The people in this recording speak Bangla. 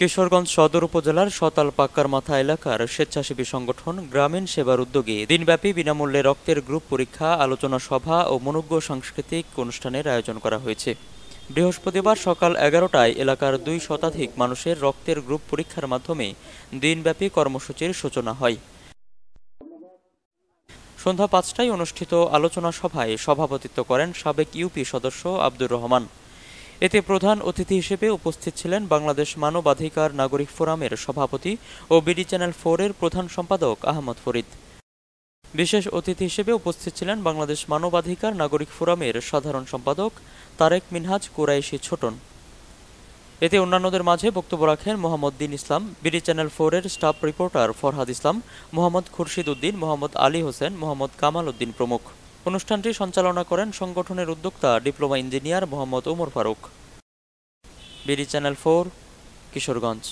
কিশোরগঞ্জ সদর উপজেলার সতাল পাক্কার মাথা এলাকার স্বেচ্ছাসেবী সংগঠন গ্রামীণ সেবার উদ্যোগে দিনব্যাপী বিনামূল্যে রক্তের গ্রুপ পরীক্ষা, আলোচনা সভা ও মনোজ্ঞ সাংস্কৃতিক অনুষ্ঠানের আয়োজন করা হয়েছে। বৃহস্পতিবার সকাল এগারোটায় এলাকার দুই শতাধিক মানুষের রক্তের গ্রুপ পরীক্ষার মাধ্যমে দিনব্যাপী কর্মসূচির সূচনা হয়। সন্ধ্যা পাঁচটায় অনুষ্ঠিত আলোচনা সভায় সভাপতিত্ব করেন সাবেক ইউপি সদস্য আব্দুর রহমান। এতে প্রধান অতিথি হিসেবে উপস্থিত ছিলেন বাংলাদেশ মানবাধিকার নাগরিক ফোরামের সভাপতি ও বিডি চ্যানেল ফোরের প্রধান সম্পাদক আহমদ ফরিদ। বিশেষ অতিথি হিসেবে উপস্থিত ছিলেন বাংলাদেশ মানবাধিকার নাগরিক ফোরামের সাধারণ সম্পাদক তারেক মিনহাজ কুরাইশি ছোটন। এতে অন্যান্যদের মাঝে বক্তব্য রাখেন মোহাম্মদ দিন ইসলাম, বিডি চ্যানেল ফোরের স্টাফ রিপোর্টার ফরহাদ ইসলাম, মোহাম্মদ খুরশিদ উদ্দিন, মোহাম্মদ আলী হোসেন, মোহাম্মদ কামাল উদ্দিন প্রমুখ। অনুষ্ঠানটি সঞ্চালনা করেন সংগঠনের উদ্যোক্তা diploma engineer Mohammad Omar Faruk. BD channel four Kishoreganj.